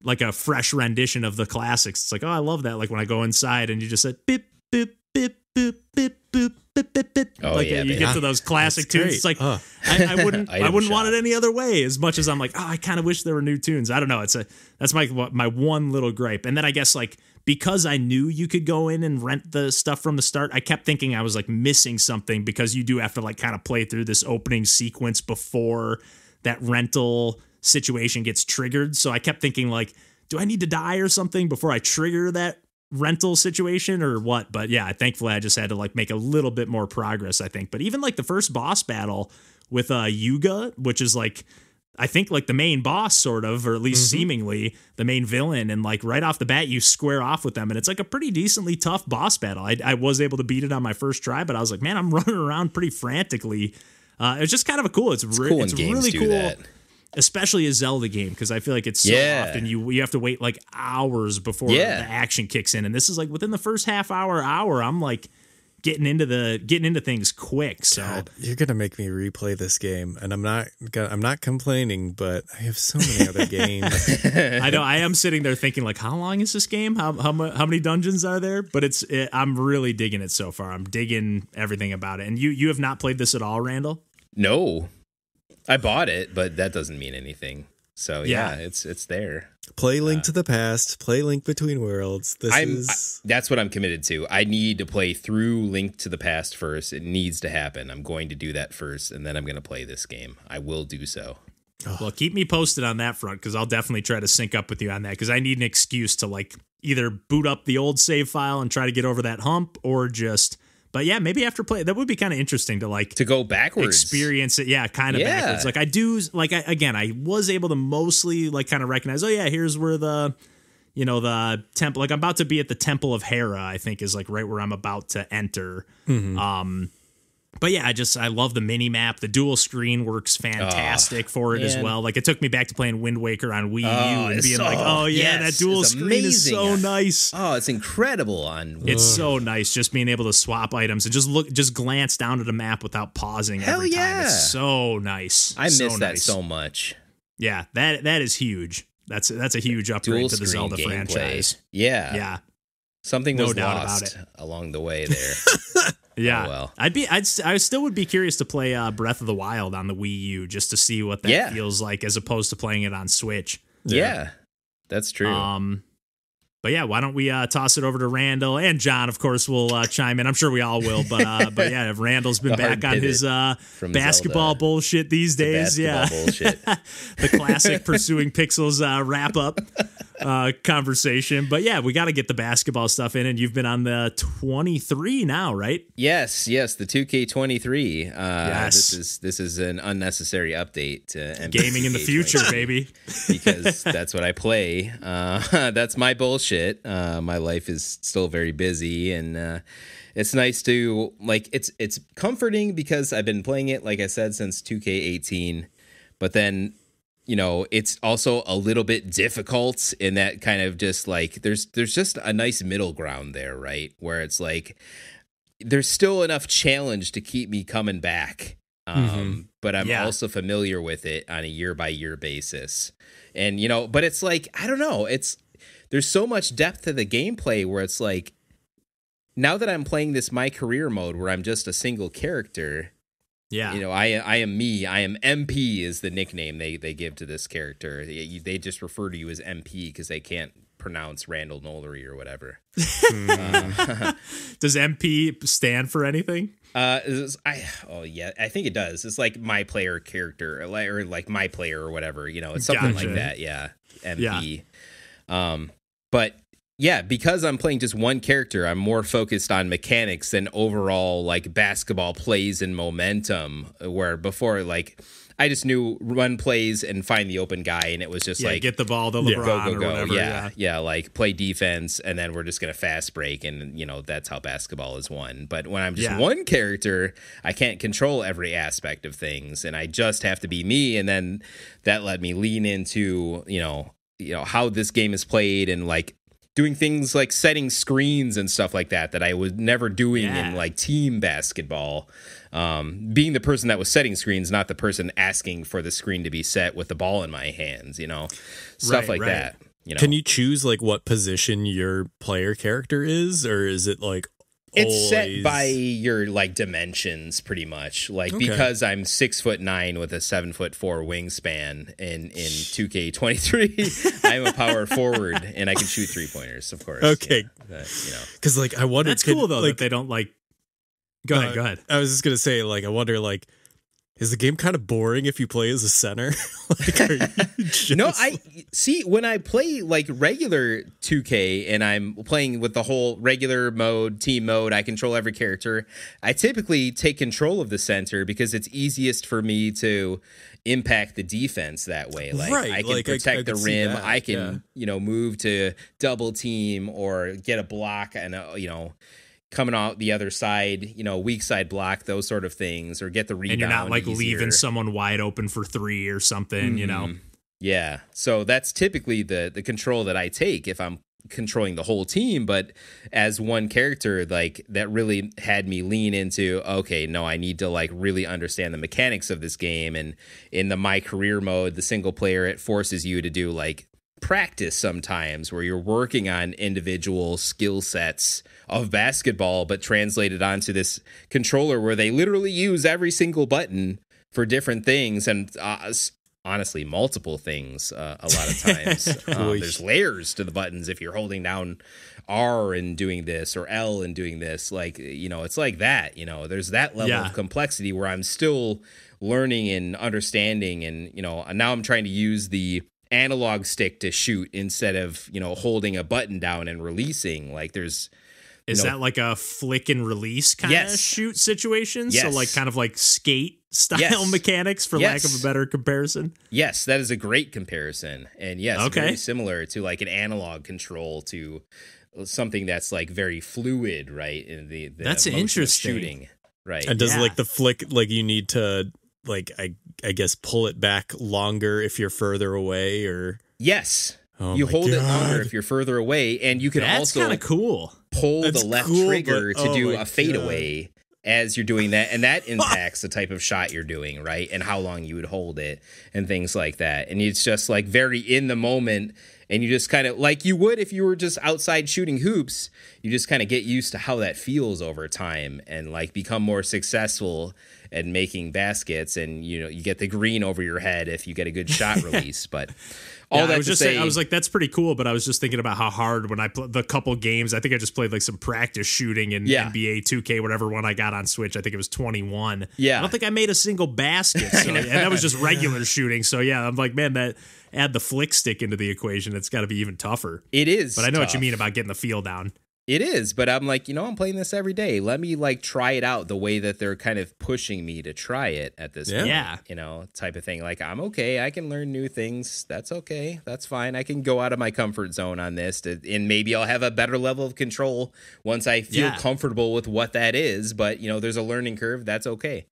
like a fresh rendition of the classics, it's like oh, I love that. Like when I go inside and you just said beep beep beep beep beep boop. Beep, beep, beep. Oh, like yeah, you baby. get to those classic tunes. It's like Uh. I, I wouldn't I wouldn't want it any other way. As much as I'm like, oh, I kind of wish there were new tunes. I don't know. It's a that's my my one little gripe. And then I guess like because I knew you could go in and rent the stuff from the start, I kept thinking I was like missing something because you do have to like kind of play through this opening sequence before that rental situation gets triggered. So I kept thinking like, do I need to die or something before I trigger that rental situation or what? But yeah, thankfully I just had to like make a little bit more progress, I think. But even like the first boss battle with uh Yuga, which is like I think like the main boss, sort of, or at least seemingly the main villain. And like right off the bat, you square off with them, and it's like a pretty decently tough boss battle. I, I was able to beat it on my first try, but I was like, man, I'm running around pretty frantically. Uh, it's just kind of a cool. It's, re- cool it's really cool, that. Especially a Zelda game because I feel like it's so Yeah. often you you have to wait like hours before Yeah. the action kicks in, and this is like within the first half hour hour. I'm like getting into the getting into things quick. So God, you're gonna make me replay this game, and I'm not. Gonna, I'm not complaining, but I have so many other games. I know I am sitting there thinking like, how long is this game? How how, how many dungeons are there? But it's it, I'm really digging it so far. I'm digging everything about it. And you you have not played this at all, Randall? No, I bought it, but that doesn't mean anything. So yeah, Yeah. it's it's there. Play Link uh, to the Past. Play Link Between Worlds. This I'm is. I- that's what I'm committed to. I need to play through Link to the Past first. It needs to happen. I'm going to do that first, and then I'm going to play this game. I will do so. Oh. Well, keep me posted on that front because I'll definitely try to sync up with you on that because I need an excuse to like either boot up the old save file and try to get over that hump or just. But yeah, maybe after play that would be kind of interesting to like To go backwards, experience it yeah kind of Yeah. backwards like i do like I, again i was able to mostly like kind of recognize oh yeah here's where the you know the temple like i'm about to be at the temple of hera i think is like right where i'm about to enter Mm-hmm. um but yeah i just i love the mini map the dual screen works ah, fantastic for it as well like it took me back to playing wind waker on wii u Oh, and being so- like oh yeah yes, that dual it's screen is so nice Oh, it's incredible on. it's so nice just being able to swap items and just look just glance down at the map without pausing Hell every time yeah. it's so nice I miss so that nice. so much. Yeah, that that is huge. That's that's a huge upgrade Dual to the Zelda gameplay. franchise. Yeah, Yeah, Something No was doubt about lost along the way there. yeah. Oh, well. I'd be I'd I still would be curious to play uh, Breath of the Wild on the Wii U just to see what that Yeah. feels like as opposed to playing it on Switch. yeah. that's true. Um, but yeah, why don't we uh, toss it over to Randall and John? Of course, will uh, chime in. I'm sure we all will. But uh, but yeah, if Randall's been back on his uh, basketball Zelda bullshit these to days. Yeah, bullshit. the classic pursuing pixels uh, wrap up uh, conversation. But yeah, we got to get the basketball stuff in, and you've been on the 23 now, right? Yes, yes, the 2K23. Uh, Yes. This is this is an unnecessary update to Gaming in the future, 2K23 baby. because that's what I play. Uh, that's my bullshit. Uh, my life is still very busy, and uh, it's nice to like. It's it's comforting because I've been playing it, like I said, since 2K18. But then, you know, it's also a little bit difficult in that kind of just like there's there's just a nice middle ground there, right? Where it's like there's still enough challenge to keep me coming back. Um, but I'm Yeah. also familiar with it on a year by year basis. And you know, but it's like I don't know, it's there's so much depth to the gameplay where it's like now that I'm playing this my career mode where I'm just a single character, Yeah. you know, I I am me. I am MP is the nickname they they give to this character. They, they just refer to you as MP because they can't pronounce Randall Nolery or whatever. Does MP stand for anything? Uh, is- I oh yeah, I think it does. It's like my player character, or like, or like my player or whatever. You know, it's something Gotcha. like that. Yeah, MP. Um, but yeah, because I'm playing just one character, I'm more focused on mechanics than overall like basketball plays and momentum. Where before, like I just knew run plays and find the open guy, and it was just Yeah, like get the ball to. LeBron go go or go, whatever. yeah, Yeah. yeah, like play defense, and then we're just gonna fast break, and you know that's how basketball is won. But when I'm just Yeah. one character, I can't control every aspect of things, and I just have to be me. And then that let me lean into you know you know how this game is played and like doing things like setting screens and stuff like that that I was never doing Yeah. in like team basketball. Um, being the person that was setting screens, not the person asking for the screen to be set with the ball in my hands, you know, stuff Right, like right. that. You know, Can you choose like what position your player character is, or is it like it's set by your like dimensions pretty much like Okay. because i'm six foot nine with a seven foot four wingspan in in 2k23 i'm a power forward and i can shoot three pointers of course Okay. yeah, but, you know Because like I wonder. That's cool though Like that they don't like. Go ahead. Uh, Go ahead. I was just gonna say, like, I wonder, like, is the game kind of boring if you play as a center? like, are you just, no i see when i play like regular 2k and i'm playing with the whole regular mode team mode i control every character i typically take control of the center because it's easiest for me to impact the defense that way like Right, i can like, protect I the rim i can yeah. you know move to double team or get a block and uh, you know coming out the other side you know weak side block those sort of things or get the rebound And you're not like leaving someone wide open for three or something. You know. Mhm. Yeah. So that's typically the the control that I take if I'm controlling the whole team, but as one character like that really had me lean into okay, no, I need to like really understand the mechanics of this game and in the my career mode, the single player it forces you to do like practice sometimes where you're working on individual skill sets of basketball but translated onto this controller where they literally use every single button for different things and uh, honestly multiple things uh, a lot of times Oy. there's layers to the buttons if you're holding down r and doing this or l and doing this like you know it's like that you know there's that level Yeah. of complexity where i'm still learning and understanding and you know now i'm trying to use the analog stick to shoot instead of you know holding a button down and releasing like there's Is know- that like a flick and release kind of shoot situation? So like kind of like skate style Yes. mechanics for lack of a better comparison. Yes, that is a great comparison. And yes, Okay. very similar to like an analog control to something that's like very fluid, right? In the, the That's motion of interesting. shooting. Right. and does Yeah. like the flick like you need to like I I guess pull it back longer if you're further away or yes. Oh you hold it longer if you're further away, and you can That's also kind of cool. pull That's the left cool, trigger but- to oh do a fadeaway as you're doing that, and that impacts the type of shot you're doing, right? And how long you would hold it, and things like that. And it's just like very in the moment, and you just kind of like you would if you were just outside shooting hoops. You just kind of get used to how that feels over time, and like become more successful at making baskets. And you know, you get the green over your head if you get a good shot release, but. All Yeah, that I was just say, saying, I was like, that's pretty cool, but I was just thinking about how hard when I played the couple games. I think I just played like some practice shooting in Yeah. NBA 2K, whatever one I got on Switch. I think it was 21. Yeah. I don't think I made a single basket, so, and that was just regular shooting. So yeah, I'm like, man, that add the flick stick into the equation, it's got to be even tougher. it is, But I know what you mean about getting the feel down. It is, but I'm like, you know, I'm playing this every day. Let me like try it out the way that they're kind of pushing me to try it at this Yeah. point. Yeah. You know, type of thing. Like, I'm okay. I can learn new things. That's okay. That's fine. I can go out of my comfort zone on this to, and maybe I'll have a better level of control once I feel Yeah. comfortable with what that is. But, you know, there's a learning curve. That's okay.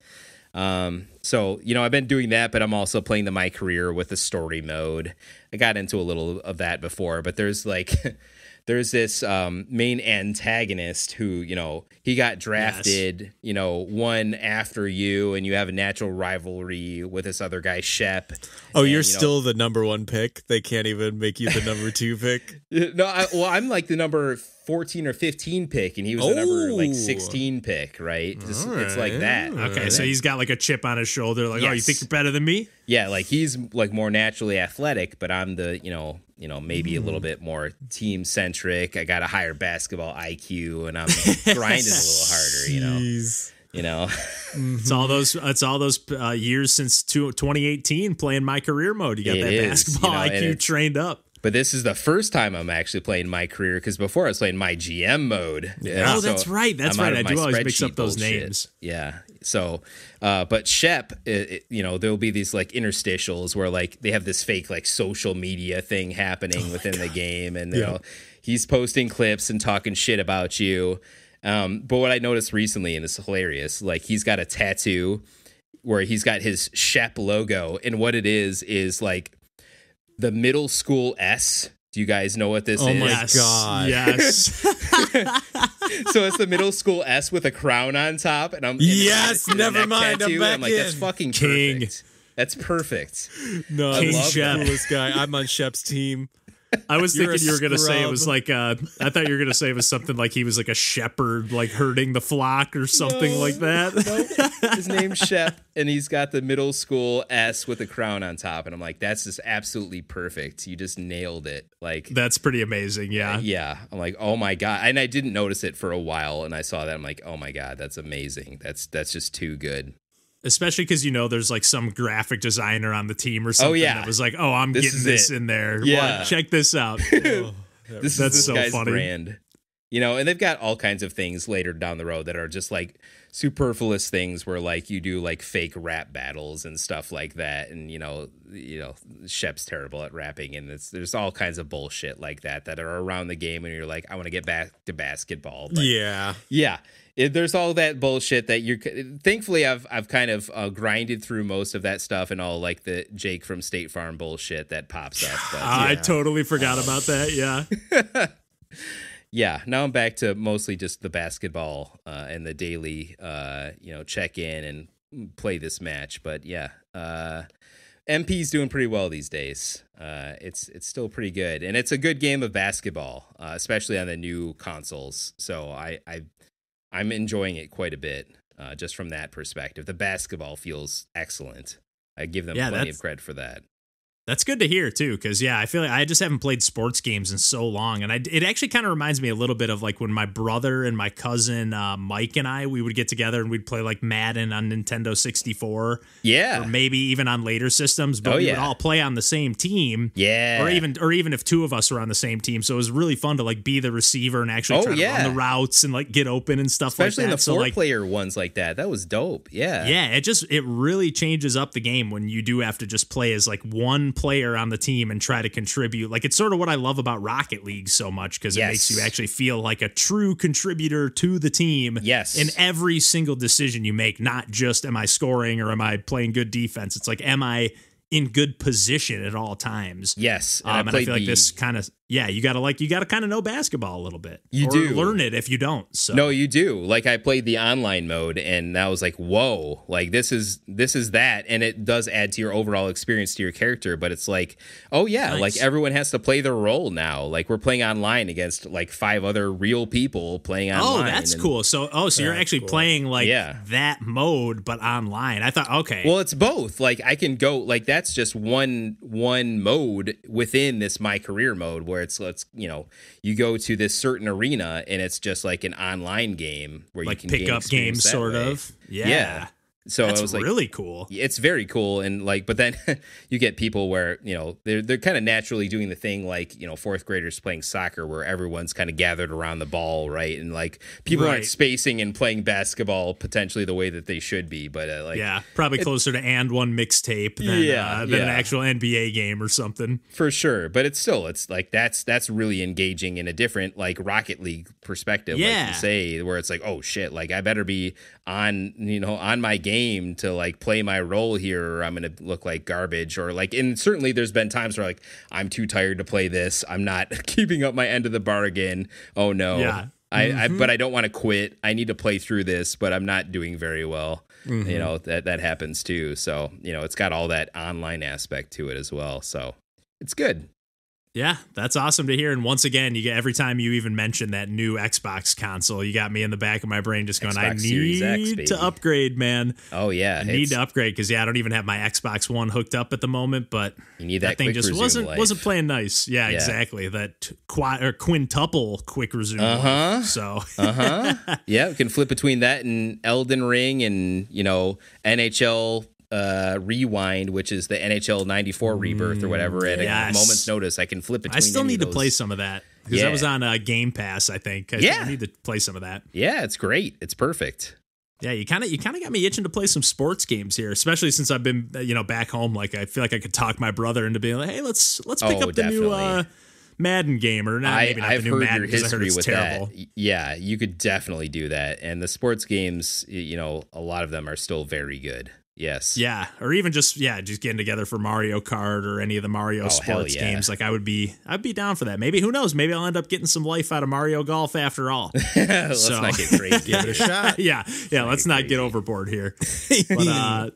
Um, so you know, I've been doing that, but I'm also playing the my career with the story mode. I got into a little of that before, but there's like there's this um main antagonist who, you know, he got drafted, you know, one after you, and you have a natural rivalry with this other guy, Shep. Oh, And, you're you know- still the number one pick. They can't even make you the number two pick. No, I, well, I'm like the number 14 or 15 pick, and he was the number like Oh. 16 pick, right? Just, it's like that. Okay, so he's got like a chip on his shoulder, like, oh, you think you're better than me? Yeah, like he's like more naturally athletic, but I'm the, you know, you know, maybe a little bit more team centric. I got a higher basketball IQ and I'm grinding a little harder, you know. Jeez. You know. It's all those. It's all those uh, years since two, 2018 playing my career mode. You got It that is, basketball you know, IQ trained up. But this is the first time I'm actually playing my career because before I was playing my GM mode. Oh, that's right. That's I'm right. I do always mix up those bullshit. names. Yeah. So, uh, but Shep, it, it- you know, there'll be these like interstitials where like they have this fake like social media thing happening within the game, and you Yeah. know, he's posting clips and talking shit about you. Um, but what I noticed recently, and it's hilarious, like he's got a tattoo where he's got his Shep logo, and what it is is like the middle school S. Do you guys know what this Oh is? Oh my yes. God. Yes. so it's the middle school S with a crown on top, and I'm and Yes, it's a never neck mind, I'm back I'm like, that's fucking King. perfect. That's perfect. No, I I'm love the coolest guy. I'm on Shep's team. I was You're thinking you were gonna say it was like uh I thought you were gonna say it was something like he was like a shepherd, like herding the flock or something No, like that. Nope. His name's Shep, and he's got the middle school S with a crown on top, and I'm like, that's just absolutely perfect. You just nailed it. Like, That's pretty amazing. Yeah. yeah, I'm like, oh my god, and I didn't notice it for a while, and I saw that, I'm like, oh my god, that's amazing. That's that's just too good. Especially because you know there's like some graphic designer on the team or oh, something yeah. that was like, oh, I'm This getting this it. in there. Yeah. What? check this out. Oh, this That's is this so guy's funny. brand. You know, and they've got all kinds of things later down the road that are just like superfluous things where like you do like fake rap battles and stuff like that and you know you know Shep's terrible at rapping and it's, there's all kinds of bullshit like that that are around the game and you're like I want to get back to basketball yeah. yeah it, there's all that bullshit that you're thankfully I've I've kind of uh, grinded through most of that stuff and all like the Jake from State Farm bullshit that pops up but I Yeah. totally forgot about that. Yeah. yeah now i'm back to mostly just the basketball uh, and the daily uh, you know check in and play this match but yeah uh, mp's doing pretty well these days. Uh, it's it's still pretty good and it's a good game of basketball uh, especially on the new consoles so i i i'm enjoying it quite a bit uh, just from that perspective. The basketball feels excellent. I give them Yeah, plenty of credit for that That's good to hear too, because yeah, I feel like I just haven't played sports games in so long, and I it actually kind of reminds me a little bit of like when my brother and my cousin uh, Mike and I we would get together and we'd play like Madden on Nintendo sixty four, yeah or maybe even on later systems, but Oh, we would yeah. all play on the same team. yeah Or even, or even if two of us were on the same team, so it was really fun to like be the receiver and actually Oh, try to yeah. run the routes and like get open and stuff especially like in that. the so four like, player ones like that that was dope yeah yeah, it just it really changes up the game when you do have to just play as like one player on the team and try to contribute. Like it's sort of what I love about Rocket League so much because it makes you actually feel like a true contributor to the team. Yes. In every single decision you make, not just am I scoring or am I playing good defense. It's like am I in good position at all times. Yes, and Um, I and I feel like this kind of yeah, you gotta like you gotta kind of know basketball a little bit. You or do. learn it if you don't. So No, you do. Like I played the online mode and that was like, whoa, like this is this is that and it does add to your overall experience to your character, but it's like, oh yeah, Nice. like everyone has to play their role now. Like we're playing online against like five other real people playing oh, online. Oh, that's and- cool. So, oh, so you're actually cool. playing like Yeah. that mode, but online. I thought, okay, Well, it's both. Like I can go like that's just one one mode within this my career mode where it's let's you know you go to this certain arena and it's just like an online game where like you can pick up games, sort way. of. Yeah, Yeah. So that's I was like, really cool. it's very cool and like but then you get people where you know they're they're kind of naturally doing the thing like you know fourth graders playing soccer where everyone's kind of gathered around the ball right and like people aren't spacing and playing basketball potentially the way that they should be but uh, like yeah, probably closer to AND1 mixtape than Yeah, uh, than an actual NBA game or something. for sure but it's still it's like that's that's really engaging in a different like rocket league perspective like Yeah. you say where it's like oh shit like i better be on you know on my game to like play my role here or i'm gonna look like garbage or like and certainly there's been times where like i'm too tired to play this. I'm not keeping up my end of the bargain. Oh no. Yeah. I, I mm-hmm. but i don't want to quit. I need to play through this but i'm not doing very well. Mm-hmm. You know that that happens too. So you know it's got all that online aspect to it as well. So it's good Yeah, that's awesome to hear. And once again, you get every time you even mention that new Xbox console, you got me in the back of my brain just going, I Xbox X, need baby. to upgrade, man. Oh yeah, I need to upgrade because yeah, I don't even have my Xbox One hooked up at the moment, but You need that, that thing just wasn't life. wasn't playing nice. Yeah, Yeah. exactly. That quad or quintuple quick resume. Uh-huh. So Uh huh. yeah, we can flip between that and Elden Ring and you know NHL uh, Rewind, which is the NHL '94 rebirth or whatever. At yes. a moment's notice, I can flip between. I still need to play some of that because Yeah. that was on uh, Game Pass. I think. I Yeah. I need to play some of that. Yeah, it's great. It's perfect. Yeah, you kind of you kind of got me itching to play some sports games here, especially since I've been uh, you know back home. Like I feel like I could talk my brother into being like, hey, let's let's pick Oh, up the new uh. Madden game or not I, maybe not I've the new Madden your 'cause I heard it's with terrible. that. Yeah, you could definitely do that. And the sports games, you know, a lot of them are still very good. Yes. Yeah, or even just yeah, just getting together for Mario Kart or any of the Mario Oh, sports yeah. games. Like I would be, I'd be down for that. Maybe who knows? Maybe I'll end up getting some life out of Mario Golf after all. Let's So- not get crazy. Give it a shot. yeah, yeah. Let's not get overboard here. But uh,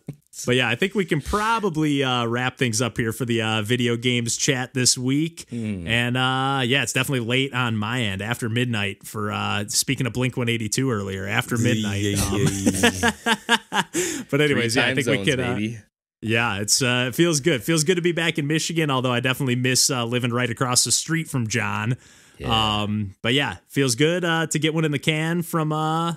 but yeah, I think we can probably uh, wrap things up here for the uh, video games chat this week. Hmm. And uh, yeah, it's definitely late on my end after midnight. For uh, speaking of Blink One Eighty Two earlier, after midnight. Yeah, um, yeah, yeah. but anyways, yeah, I think zones, we could. Uh, yeah, it's uh, it feels good. Feels good to be back in Michigan. Although I definitely miss uh, living right across the street from John. Yeah. Um, but yeah, feels good uh, to get one in the can from uh,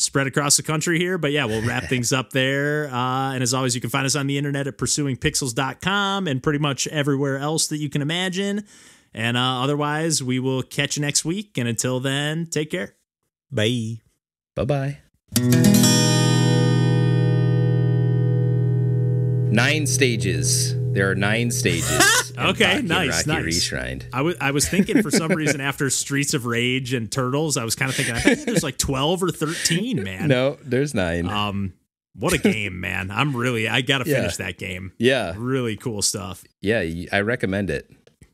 spread across the country here. But yeah, we'll wrap things up there. Uh, and as always, you can find us on the internet at pursuingpixels.com and pretty much everywhere else that you can imagine. And uh, otherwise, we will catch you next week. And until then, take care. Bye. Bye bye. Nine stages. There are nine stages. Okay, nice, Rocky nice. Reshrined. I was I was thinking for some reason after Streets of Rage and Turtles, I was kind of thinking I think there's like twelve or thirteen, man. No, there's nine. Um, what a game, man! I'm really I got to Yeah. finish that game. yeah, Really cool stuff. yeah. I recommend it.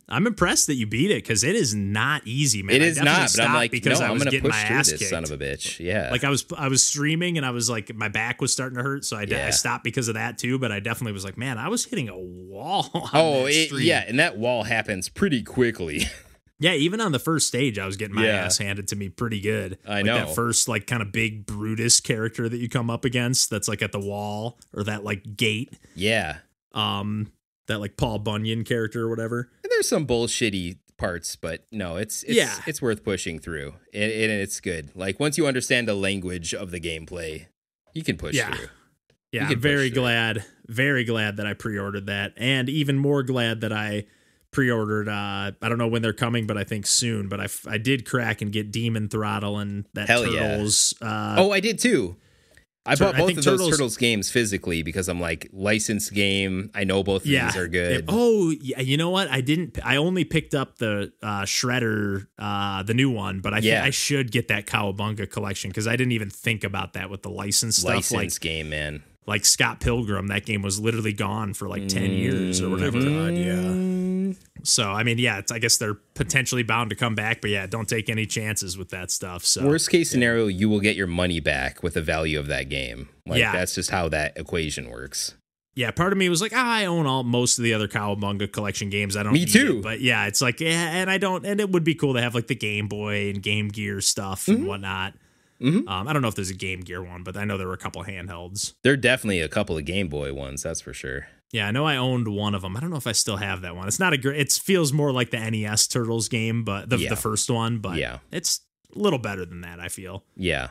I'm impressed that you beat it because it is not easy, man. it I not, but I'm like, because no, I I'm gonna getting push my through ass this kicked. son of a bitch. Yeah, Like I was I was streaming and I was like my back was starting to hurt, so I, de- I stopped because of that too. But I definitely was like, man, I was hitting a wall. Oh, it, yeah, and that wall happens pretty quickly. Yeah, even on the first stage, I was getting my Yeah. ass handed to me pretty good. I like know. that first like kind of big Brutus character that you come up against. That's like at the wall or that like gate. yeah, Um, that like Paul Bunyan character or whatever. and there's some bullshitty parts, but no, it's, it's Yeah. it's worth pushing through, and, and it's good. Like once you understand the language of the gameplay, you can push Yeah. through. Yeah, I'm very glad, very glad that I pre-ordered that, and even more glad that I pre-ordered. Uh, I don't know when they're coming, but I think soon. But I, f- I did crack and get Demon Throttle and that Hell yeah. Turtles. Uh, oh, I did too. I Tur- bought I both think of those Turtles- Turtles games physically because I'm like licensed game. I know both of yeah, these are good. Oh, yeah. You know what? I didn't. I only picked up the uh, Shredder, uh, the new one, but I think Yeah. I should get that Cowabunga collection because I didn't even think about that with the license stuff. Licensed Like game, man. like Scott Pilgrim, that game was literally gone for like ten years or whatever. God, yeah. Mm. So I mean, yeah, it's, I guess they're potentially bound to come back, but yeah, don't take any chances with that stuff. So Worst case scenario, you will get your money back with the value of that game. Like Yeah. that's just how that equation works. yeah, part of me was like, ah, I own all most of the other Cowabunga collection games. I don't. Me need too. it. But yeah, it's like, yeah, and I don't, and it would be cool to have like the Game Boy and Game Gear stuff and whatnot. Mhm. Um, I don't know if there's a Game Gear one, but I know there were a couple handhelds. There are definitely a couple of Game Boy ones, that's for sure. Yeah, I know I owned one of them. I don't know if I still have that one. It's not a great. It feels more like the NES Turtles game, but the, Yeah. the first one. But Yeah. it's a little better than that. I feel. Yeah.